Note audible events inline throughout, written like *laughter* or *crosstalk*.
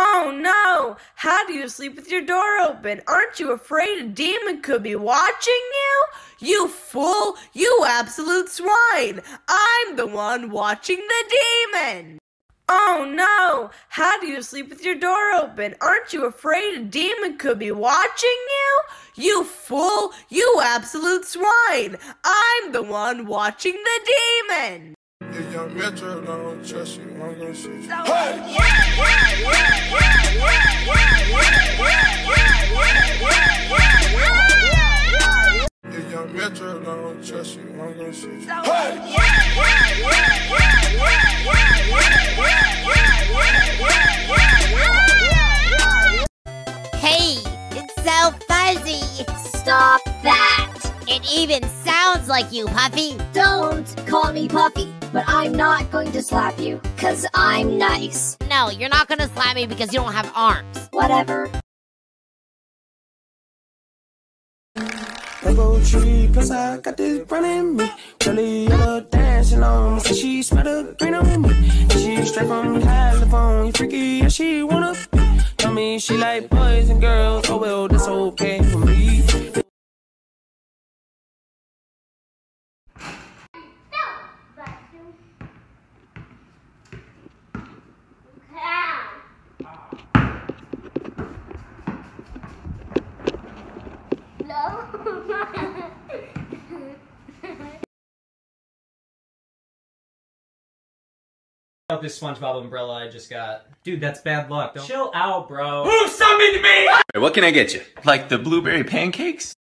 Oh no! How do you sleep with your door open? Aren't you afraid a demon could be watching you? You fool! You absolute swine! I'm the one watching the demon! Oh no! How do you sleep with your door open? Aren't you afraid a demon could be watching you? You fool! You absolute swine! I'm the one watching the demon! If young Metro don't trust you, I'm gonna shoot you. If young Metro don't trust you, I'm gonna shoot you. Hey, it's so fuzzy. Stop that! It even sounds like you, Puffy. Don't call me Puffy, but I'm not going to slap you, cause I'm nice. No, you're not gonna slap me because you don't have arms. Whatever. Rainbow tree, plus I got this brand in me. Curly yellow dancing on me, so she smell the green on me. And she straight from California, freaky, yeah, she wanna be. Tell me she like boys and girls, oh well, About this SpongeBob umbrella I just got. Dude, that's bad luck. Don't Chill out, bro. Who summoned me? What can I get you? Like the blueberry pancakes?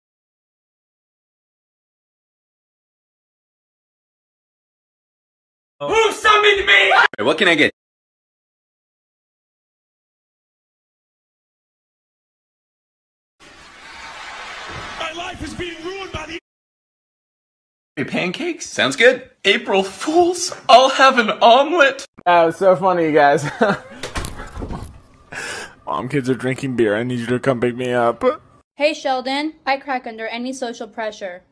Who summoned me? What can I get? My life is being ruined by the. Blueberry pancakes? Sounds good. April Fools! I'll have an omelet! That was so funny, you guys. *laughs* Mom, kids are drinking beer. I need you to come pick me up. Hey Sheldon, I crack under any social pressure.